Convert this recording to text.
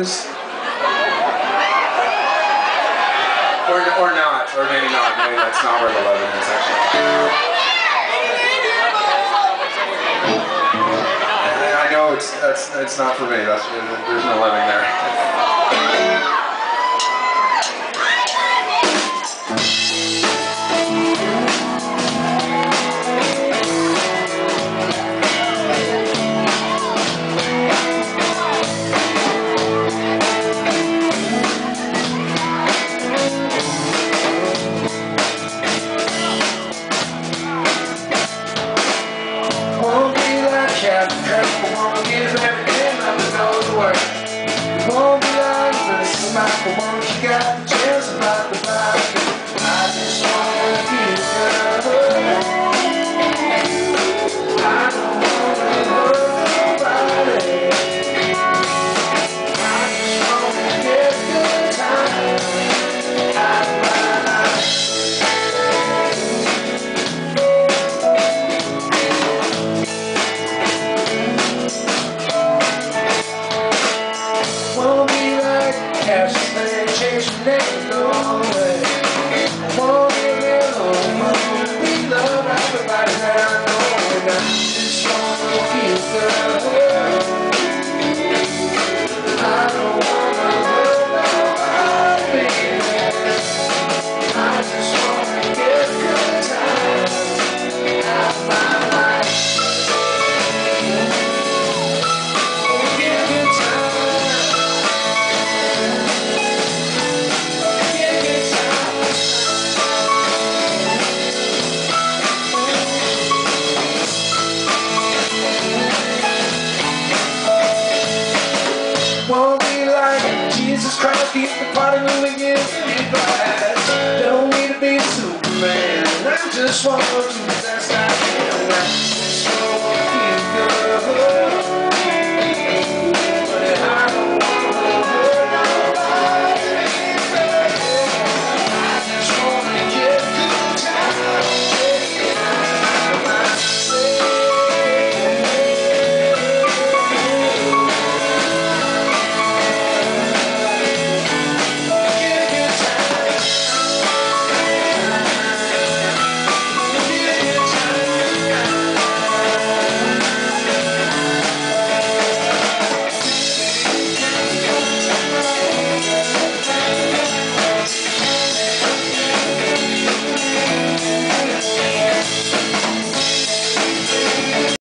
is. Or, or not, or maybe not. Maybe that's not where the 11 is actually. I know it's that's it's not for me. That's there's no living there. Word. Won't be this, about the one change your name, go away. Christ, keep the party moving in. Don't need to be Superman. I just want to be the best I can.